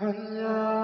Allah.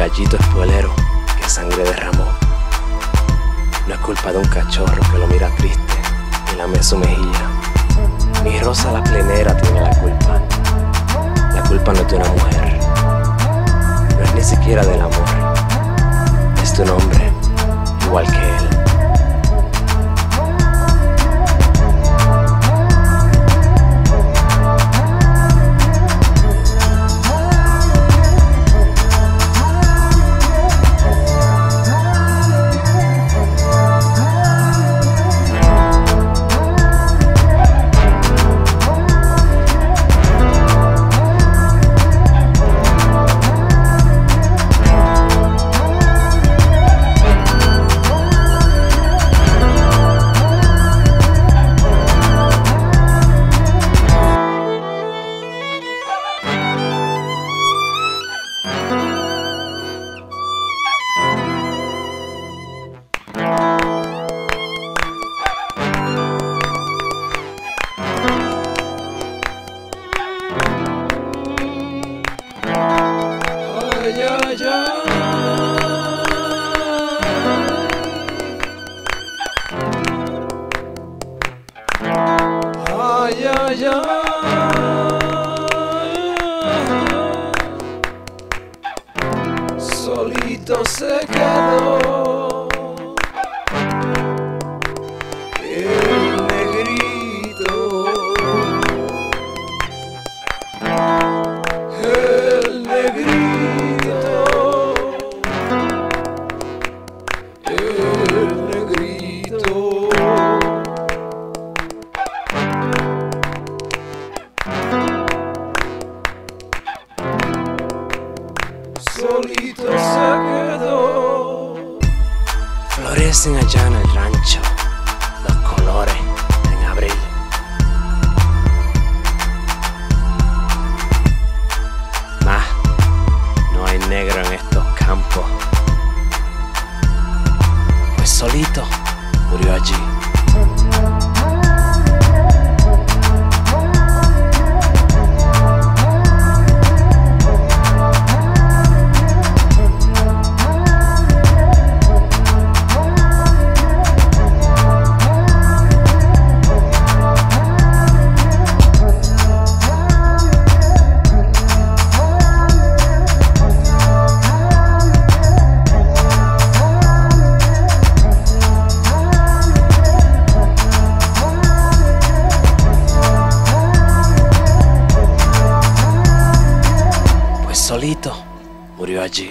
gallito espuelero que sangre derramó. No es culpa de un cachorro que lo mira triste y lame su mejilla. Ni Rosa la plenera tiene la culpa. La culpa no es de una mujer. No es ni siquiera de la Solito se quedó Solito se quedó. Florecen allá en el rancho los colores en abril. Más, no hay negro en estos campos. Pues solito murió allí. Solito murió allí.